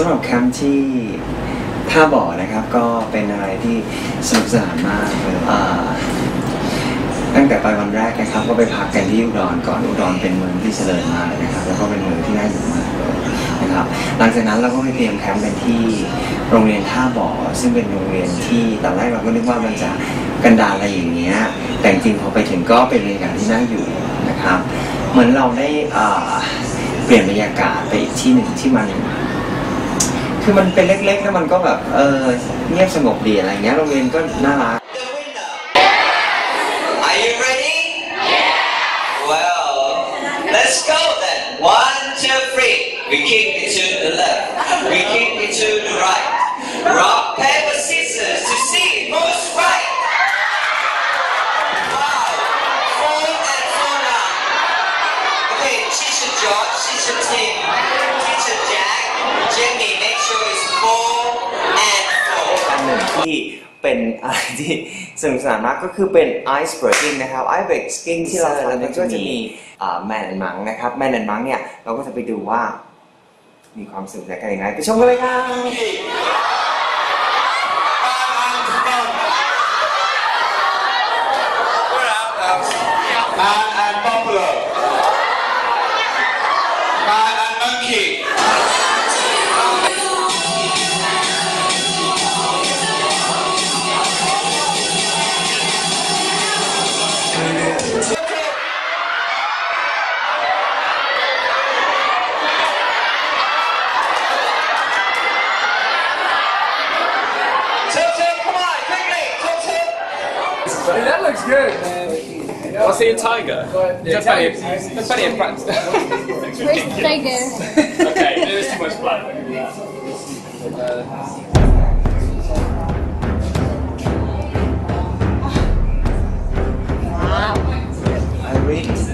สำหรับแคมป์ที่ท่าบ่อนะครับก็เป็นอะไรที่สนุกสนานมากเลยอ่าตั้งแต่ไปวันแรกนะครับ ก็ไปพักกันที่อุดรก่อนอุดรเป็นเมืองที่เจริญมากเลยนะครับ แล้วก็เป็นเมืองที่น่าอยู่มากเลยนะครับ หลังจากนั้นเราก็ไปเตรียมแคมป์กันที่โรงเรียนท่าบ่อ ซึ่งเป็นโรงเรียนที่ตอนแรกเราก็นึกว่ามันจะกันดารอะไรอย่างเงี้ย แต่จริงพอไปถึงก็เป็นบรรยากาศที่น่าอยู่นะครับ เหมือนเราได้เปลี่ยนบรรยากาศไปอีกที่หนึ่งที่มัน คือมันเป็นเล็กๆแล้วมันก็แบบเออเงียบสงบดีอะไรเงี้ยโรงเรียนก็น่ารัก the winner. Are you ready? Yeah. Well, let's go then. One, two, three. We kick it to the left. We kick it to the right. Rock, ที่เป็นอะไรที่สนุกสนานมากก็คือเป็น ice breaking นะครับ ice breaking ที่เราทำเนี่ยก็จะมีแมนแอนมังนะครับแมนแอนมังเนี่ยเราก็จะไปดูว่า มีความสนุกใจกันยังไงไปชมกันเลยครับ Man and good. What's the tiger? That's plenty of, that's plenty of practice. Where's the tiger? okay, there's too much blood. I read read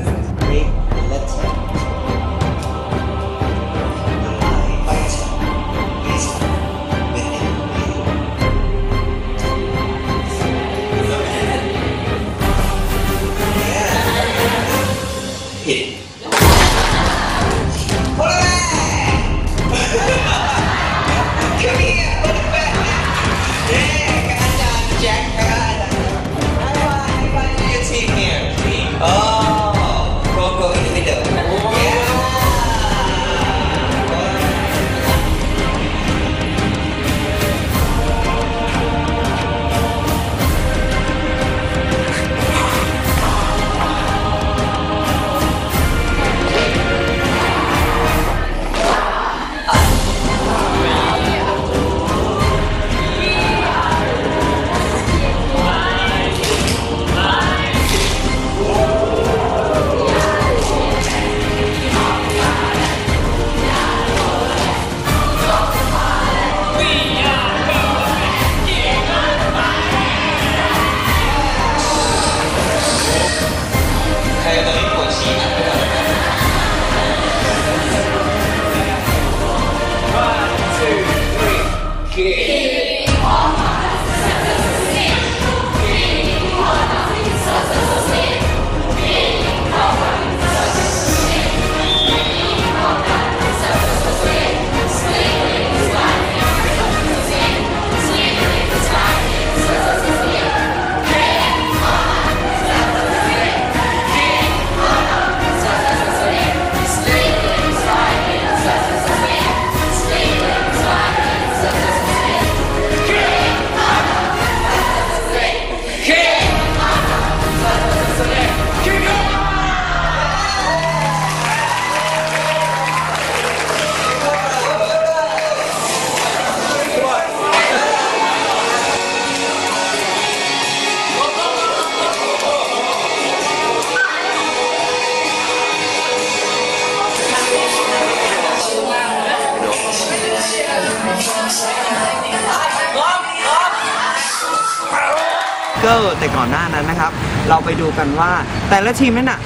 แต่ก่อนหน้านั้นนะครับ เราไปดูกันว่า แต่ละทีมนั้นน่ะ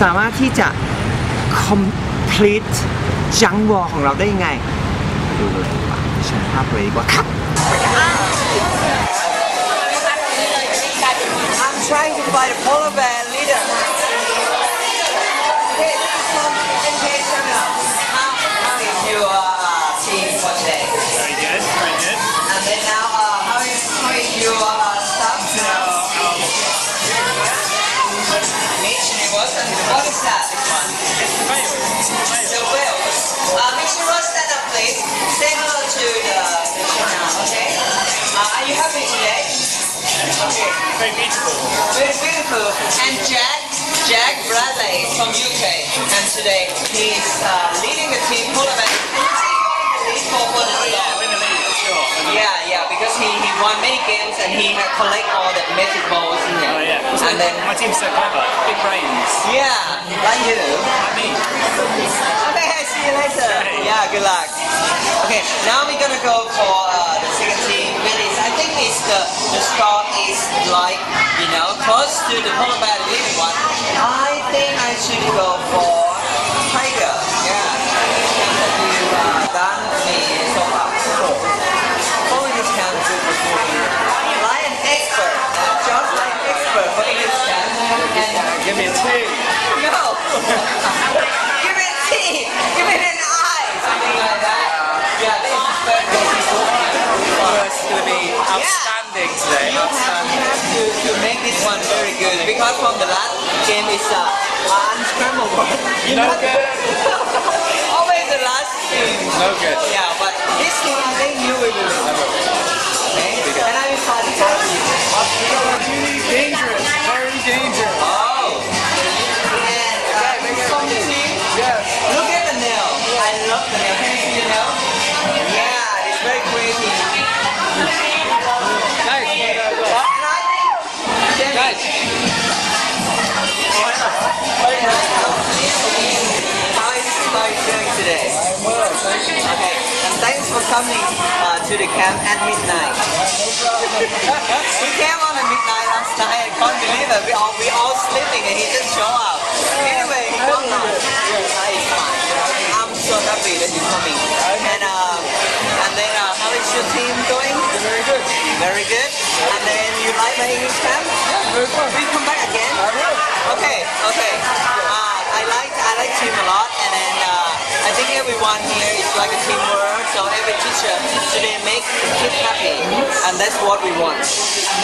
สามารถที่จะ complete จังวอของเราได้ยังไงไดูเลยดีกว่าชมภาพเลยดีกว่าครับ I'm trying to find a polar bear leader. Are you happy today? Okay. Very beautiful. Very beautiful. And Jack, Jack Bradley from UK. And today he's uh, leading the team Polar Bear. And you see you're in the lead for for the Yeah, win the league for sure. Yeah, yeah, because he, he won many games and he had collect all the magic balls in there. Oh yeah. And then, my team's so clever. Big brains. yeah, like you. Like me. Okay, see you later. Yeah, good luck. Okay, now we're gonna go for uh, the second team. Really, I think it's the the score is like you know close to the polar bear leading one. I think I should go for tiger. Yeah. You uh, done me so far. Only this can do Lion expert, uh, just like expert for English can. And Give me a two. no. Have, to, to make this one very good because from the last game is uh, unscrambled one. You No good. Always the last game. No good. Yeah, but this game I think you will win. Okay? And I will try to tell you. Dangerous. Very dangerous. Okay, and thanks for coming uh, to the camp at midnight. we came on at midnight last night. I can't believe it. We all we all sleeping and he just show up. Anyway, he come on. Uh, it's fine. I'm so happy that you're coming. And uh, and then uh, how is your team doing? Very good. Very good. And then you like my English camp? Yeah, Very fun. Will you come back again? I will. Okay, okay. Uh, I like I like team a lot, and then I think everyone here is like a teamwork. So every teacher today make the kid happy, and that's what we want.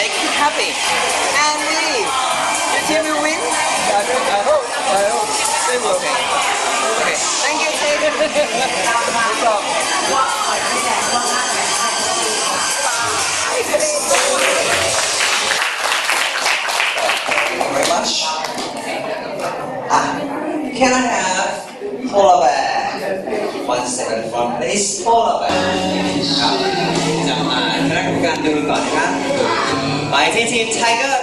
Make kid happy, and we the team will win. I, I hope. I hope. They will. Okay. Okay. Thank you, Tate. No problem. ไป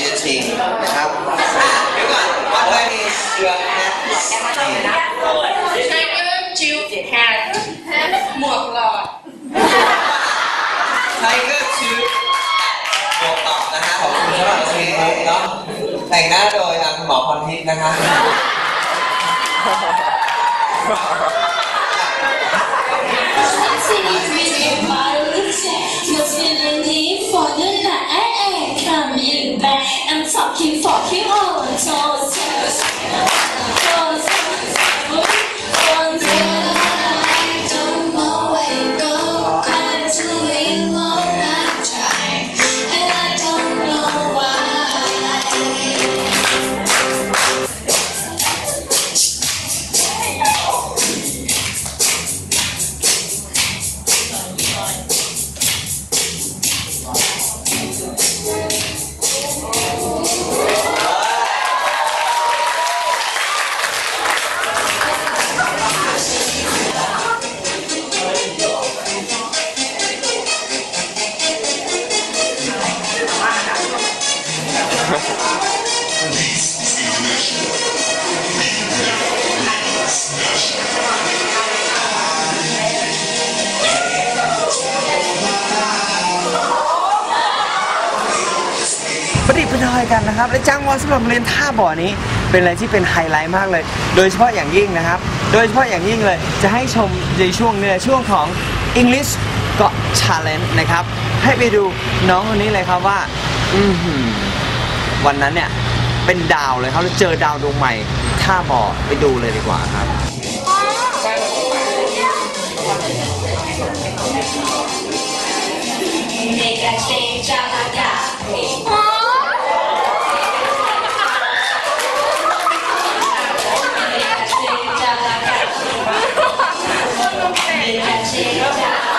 back to your team นะครับอะเดี๋ยวก่อน What one is your next team Tiger Jill hat หมวกหลอด Tiger Two บวกต่อนะฮะขอบคุณสำหรับทีมเนาะแต่งหน้าโดยทางคุณหมอพรทิพย์นะคะ You back and talking, fucking all the time. นะครับ และจ้างวอนสำหรับเรียนท่าบ่อนี้เป็นอะไรที่เป็นไฮไลท์มากเลย โดยเฉพาะอย่างยิ่งนะครับ โดยเฉพาะอย่างยิ่งเลย จะให้ชมในช่วงเนื้อช่วงของ English Got Challenge นะครับ ให้ไปดูน้องคนนี้เลยครับว่าอืวันนั้นเนี่ย เป็นดาวเลยครับแล้วเจอดาวดวงใหม่ท่าบ่อไปดูเลยดีกว่าครับ Nega se jalaga. Nega Okay.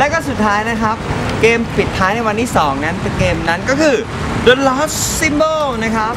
และก็สุดท้ายนะครับ เกมปิดท้ายในวันที่ 2 นั้นเป็นเกมนั้นก็คือ The Lost Symbol นะครับ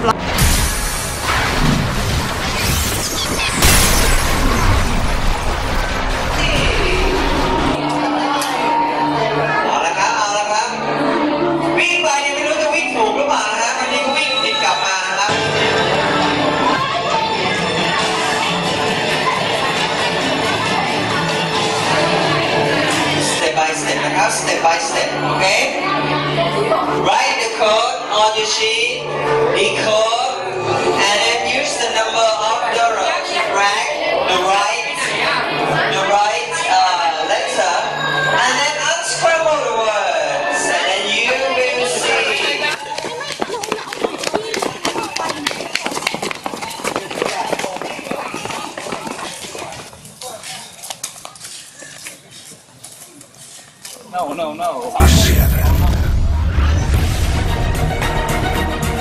No, no, no. hacia adelante.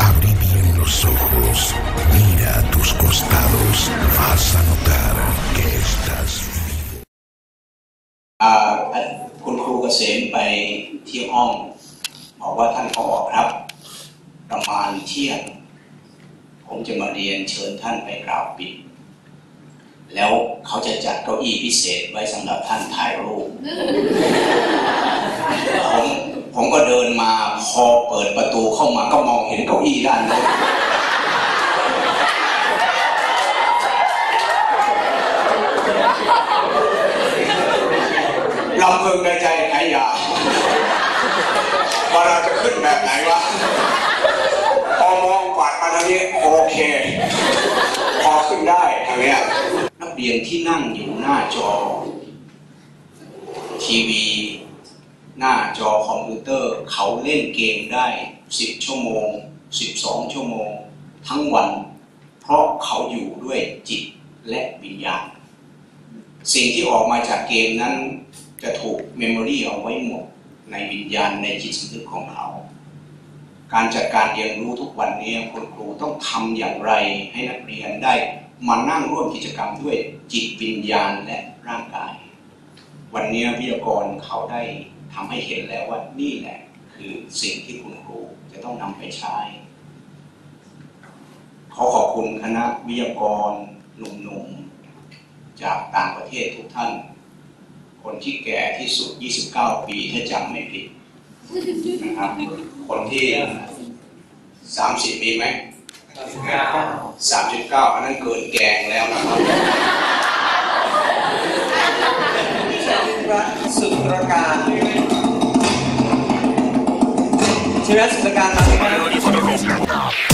Abrí bien los ojos, mira a tus costados, vas a notar que estás vivo. อ่าคุณครูเกษมไปที่ห้อง บอกว่าท่านผอครับ ประมาณเที่ยง ผมจะมาเรียนเชิญท่านไปกล่าวปิด แล้วเขาจะจัดเก้าอี้พิเศษไว้สำหรับท่านถ่ายรูปผมผมก็เดินมา พอเปิดประตูเข้ามาก็มองเห็นเก้าอี้ด้านโน้นลำพิงในใจไหนอยาว่าเราจะขึ้นแบบไหนวะพอมองปัดมาทางนี้โอเค พอขึ้นได้ทางเนี้ยนักเรียนที่นั่งอยู่หน้าจอ ทีวี หน้าจอคอมพิวเตอร์ เขาเล่นเกมได้ 10 ชั่วโมง 12 ชั่วโมง ทั้งวัน เพราะเขาอยู่ด้วยจิตและวิญญาณ สิ่งที่ออกมาจากเกมนั้นจะถูก memory เอาไว้หมดในวิญญาณในจิตสำนึกของเขา การจัดการเรียนรู้ทุกวันนี้คุณครูต้องทำอย่างไรให้นักเรียนได้มานั่งร่วมกิจกรรมด้วยจิตวิญญาณและร่างกาย วันนี้วิทยากรเขาได้ ทำให้เห็นแล้วว่านี่แหละคือสิ่งที่คุณครูจะต้องนำไปใช้ ขอขอบคุณคณะวิทยากรหนุ่มๆ จากต่างประเทศทุกท่าน คนที่แก่ที่สุด 29 ปีถ้าจำไม่ผิดนะครับ คนที่ 30 มีไหม39อันนั้นเกินแกงแล้วนะครับสุรการชิรัตสุรการ มาไหมครับ